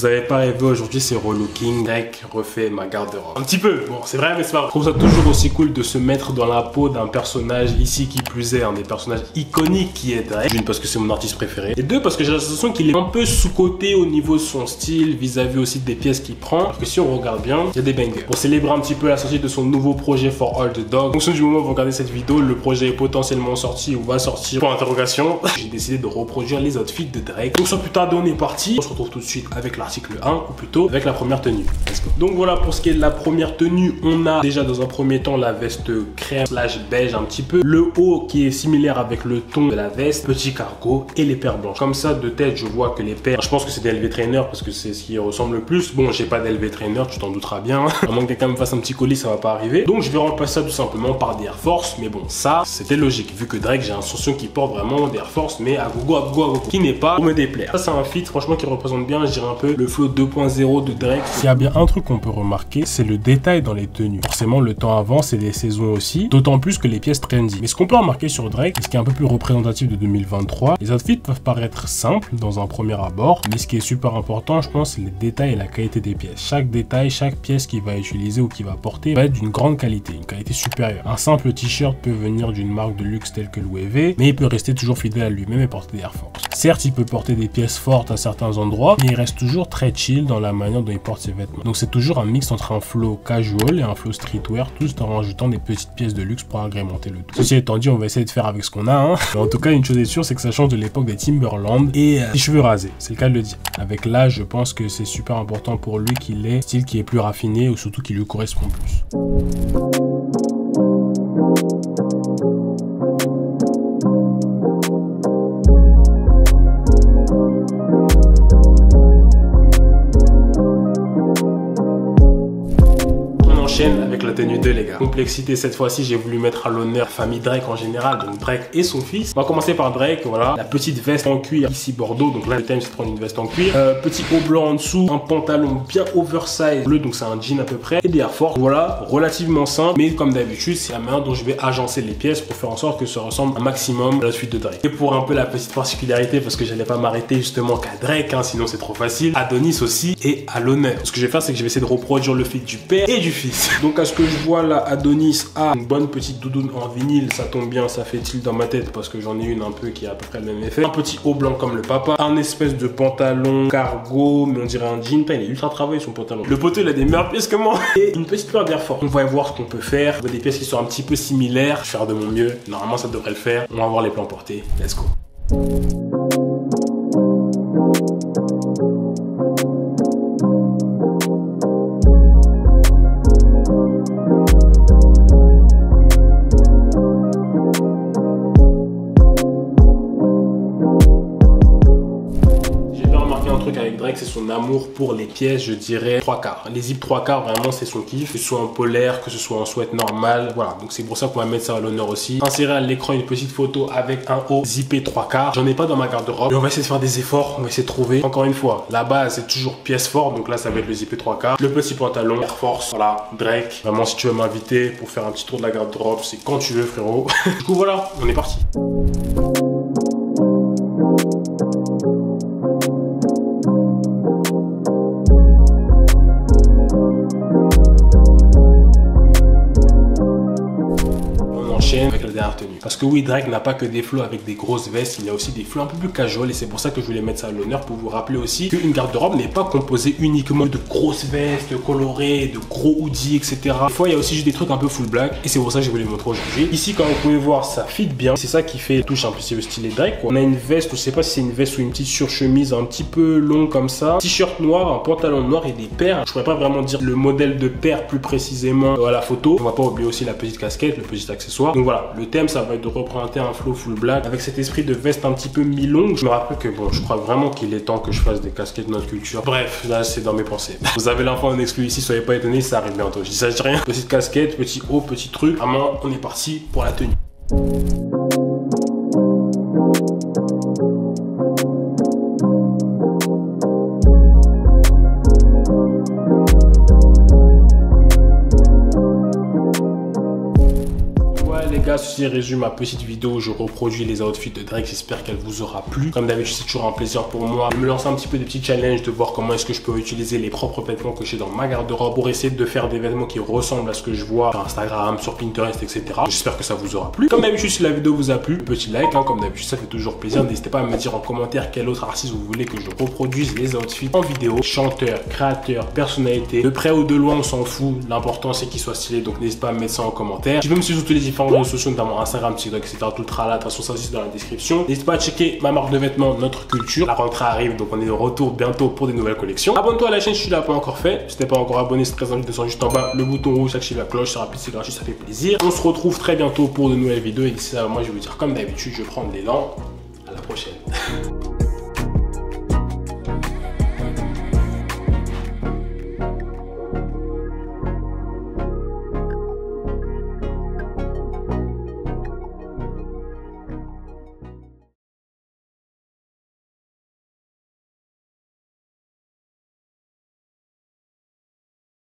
Vous avez pas rêvé aujourd'hui, c'est relooking. Drake refait ma garde-robe. Un petit peu, bon, c'est vrai, mais c'est pas vrai. Je trouve ça toujours aussi cool de se mettre dans la peau d'un personnage ici qui plus est, un des personnages iconiques qui est Drake. Une, parce que c'est mon artiste préféré. Et deux, parce que j'ai la sensation qu'il est un peu sous-côté au niveau de son style, vis-à-vis aussi des pièces qu'il prend. Parce que si on regarde bien, il y a des bangers. Pour célébrer un petit peu la sortie de son nouveau projet For All the Dog. En fonction du moment où vous regardez cette vidéo, le projet est potentiellement sorti ou va sortir. Pour interrogation, j'ai décidé de reproduire les outfits de Drake. Donc sans plus tarder, on est parti. On se retrouve tout de suite avec l'article 1, ou plutôt avec la première tenue. Donc voilà, pour ce qui est de la première tenue, on a déjà dans un premier temps la veste crème slash beige un petit peu. Le haut qui est similaire avec le ton de la veste, petit cargo et les paires blanches. Comme ça, de tête, je vois que les paires, je pense que c'est des LV Trainer parce que c'est ce qui ressemble le plus. Bon, j'ai pas d'LV Trainer, tu t'en douteras bien. à moins que quelqu'un me fasse un petit colis, ça va pas arriver. Donc je vais remplacer ça tout simplement par des Air Force. Mais bon, ça, c'était logique. Vu que Drake, j'ai un sourcillon qui porte vraiment des Air Force, mais à gogo, à gogo, à gogo. Qui n'est pas me déplaire. Ça, c'est un fit, franchement, qui représente bien, je dirais un peu, le flow 2.0 de Drake. S'il y a bien un truc qu'on peut remarquer, c'est le détail dans les tenues. Forcément, le temps avance et les saisons aussi. D'autant plus que les pièces trendy. Mais ce qu'on peut remarquer sur Drake, ce qui est un peu plus représentatif de 2023, les outfits peuvent paraître simples dans un premier abord, mais ce qui est super important, je pense, c'est les détails et la qualité des pièces. Chaque détail, chaque pièce qu'il va utiliser ou qu'il va porter va être d'une grande qualité, une qualité supérieure. Un simple t-shirt peut venir d'une marque de luxe telle que Louis V, mais il peut rester toujours fidèle à lui-même et porter des Air Force. Certes, il peut porter des pièces fortes à certains endroits, mais il reste toujours très chill dans la manière dont il porte ses vêtements. Donc c'est toujours un mix entre un flow casual et un flow streetwear, tout en rajoutant des petites pièces de luxe pour agrémenter le tout. Ceci étant dit, on va essayer de faire avec ce qu'on a. Hein. Mais en tout cas, une chose est sûre, c'est que ça change de l'époque des Timberland et euh, les cheveux rasés. C'est le cas de le dire. Avec l'âge, je pense que c'est super important pour lui qu'il ait un style qui est plus raffiné ou surtout qui lui correspond plus. La tenue 2 les gars. Complexité cette fois-ci, j'ai voulu mettre à l'honneur la famille Drake en général, donc Drake et son fils. On va commencer par Drake, voilà. La petite veste en cuir ici Bordeaux, donc là le thème c'est de prendre une veste en cuir. Euh, petit haut blanc en dessous, un pantalon bien oversize bleu, donc c'est un jean à peu près, et des Air Force. Voilà, relativement simple, mais comme d'habitude, c'est la manière dont je vais agencer les pièces pour faire en sorte que ça ressemble un maximum à la suite de Drake. Et pour un peu la petite particularité, parce que j'allais pas m'arrêter justement qu'à Drake, hein, sinon c'est trop facile, Adonis aussi est à l'honneur. Ce que je vais faire, c'est que je vais essayer de reproduire le fit du père et du fils. Donc à ce que je vois là, Adonis a une bonne petite doudoune en vinyle, ça tombe bien, ça fait tilt dans ma tête parce que j'en ai une un peu qui a à peu près le même effet. Un petit haut blanc comme le papa, un espèce de pantalon cargo, mais on dirait un jean, il est ultra travaillé son pantalon. Le poteau il a des meilleures pièces que moi et une petite paire d'air fort. On va voir ce qu'on peut faire, des pièces qui sont un petit peu similaires, je vais faire de mon mieux, normalement ça devrait le faire. On va voir les plans portés, let's go. C'est son amour pour les pièces, je dirais, trois quarts. Les zips trois quarts, vraiment, c'est son kiff. Que ce soit en polaire, que ce soit en sweat normal, voilà. Donc c'est pour ça qu'on va mettre ça à l'honneur aussi. Insérer à l'écran une petite photo avec un haut zippé trois quarts. J'en ai pas dans ma garde-robe. On va essayer de faire des efforts. On va essayer de trouver. Encore une fois, la base, c'est toujours pièce forte. Donc là, ça va être le zippé trois quarts. Le petit pantalon, Air Force, voilà, Drake. Vraiment, si tu veux m'inviter pour faire un petit tour de la garde-robe, c'est quand tu veux, frérot. du coup, voilà, on est parti. out in Parce que oui, Drake n'a pas que des flots avec des grosses vestes, il y a aussi des flots un peu plus casual et c'est pour ça que je voulais mettre ça à l'honneur pour vous rappeler aussi qu'une garde-robe n'est pas composée uniquement de grosses vestes colorées, de gros hoodies, etc. Des fois, il y a aussi juste des trucs un peu full black et c'est pour ça que je voulais vous montrer aujourd'hui. Ici, comme vous pouvez voir, ça fit bien. C'est ça qui fait touche un peu le style Drake. On a une veste, je sais pas si c'est une veste ou une petite surchemise un petit peu longue comme ça. T-shirt noir, un pantalon noir et des paires. Je pourrais pas vraiment dire le modèle de paire plus précisément à la photo. On va pas oublier aussi la petite casquette, le petit accessoire. Donc voilà, le thème, ça de représenter un flow full black avec cet esprit de veste un petit peu mi-longue. Je me rappelle que bon, je crois vraiment qu'il est temps que je fasse des casquettes de notre culture. Bref, là, c'est dans mes pensées. Vous avez l'info en exclu ici, soyez pas étonnés, ça arrive bientôt. Je dis rien. Petite casquette, petit haut, petit truc. Vraiment, on est parti pour la tenue. Ceci résume ma petite vidéo où je reproduis les outfits de Drake. J'espère qu'elle vous aura plu. Comme d'habitude, c'est toujours un plaisir pour moi de me lancer un petit peu des petits challenges, de voir comment est-ce que je peux utiliser les propres vêtements que j'ai dans ma garde-robe pour essayer de faire des vêtements qui ressemblent à ce que je vois sur Instagram, sur Pinterest, etc. J'espère que ça vous aura plu. Comme d'habitude, si la vidéo vous a plu, petit like, hein, comme d'habitude, ça fait toujours plaisir. N'hésitez pas à me dire en commentaire quel autre artiste vous voulez que je reproduise les outfits en vidéo. Chanteur, créateur, personnalité, de près ou de loin, on s'en fout. L'important, c'est qu'il soit stylé, donc n'hésitez pas à me mettre ça en commentaire. Je peux me suivre sur tous les différents réseaux sociaux, notamment Instagram, TikTok, etc. Tout le tralala, de toute façon, ça aussi, dans la description. N'hésitez pas à checker ma marque de vêtements, notre culture. La rentrée arrive, donc on est de retour bientôt pour des nouvelles collections. Abonne-toi à la chaîne si tu l'as pas encore fait. Si t'es pas encore abonné, c'est très invite, juste en bas le bouton rouge, active la cloche, c'est rapide, c'est gratuit, ça fait plaisir. On se retrouve très bientôt pour de nouvelles vidéos et d'ici là, moi je vais vous dire comme d'habitude, je prends l'élan